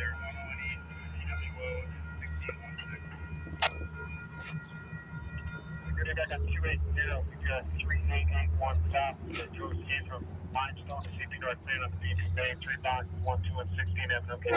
there, 118 DWO 1616. We're back on 280, we got 3881 stop, Joe Scantor, Limestone, CP North Clean up DP Bay, 3 box, 1, 2, and 16 Avenue. Okay.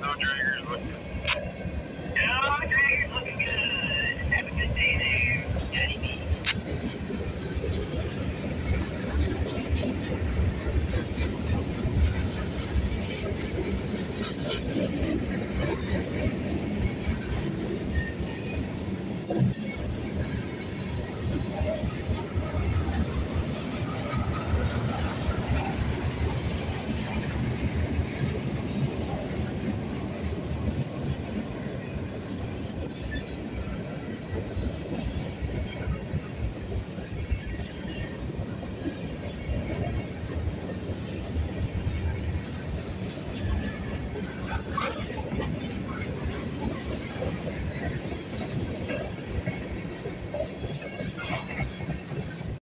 no draggers. Look.